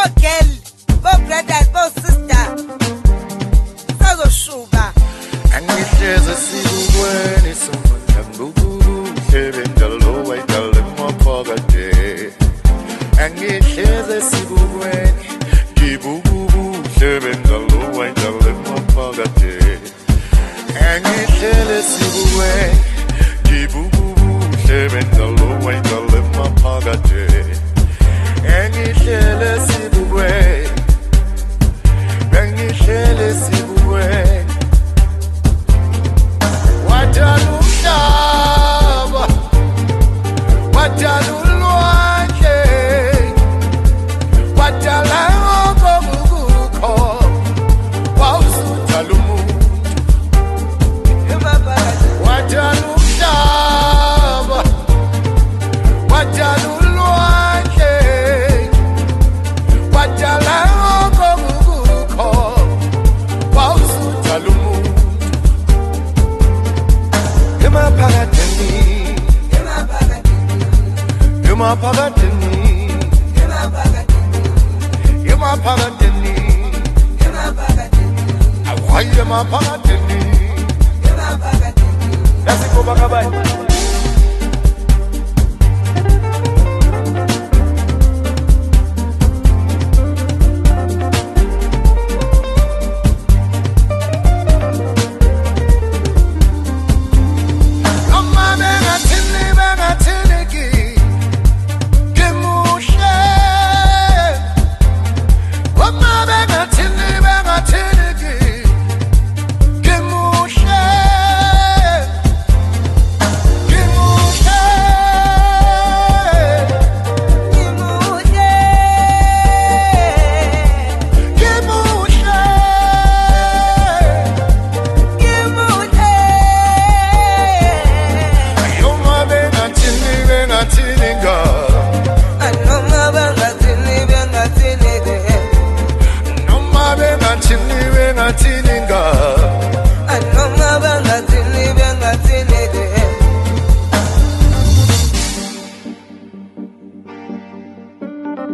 bo girl bo brother bo sister. Sazoshuba angihleze sikubweni sofana ngubulu ebendalowa idale maphakade angihleze sikubweni ngibububuhle bendalowa idale maphakade angihlele sikubweni ngibububuhle bendalowa idale maphakade emaphakadeni emaphakadeni awhayi emaphakadeni yasikuba kabani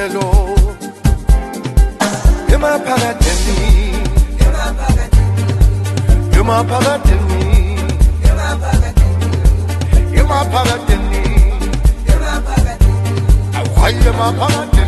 kuhle lo emaphakadeni emaphakadeni emaphakadeni awhayi emaphakadeni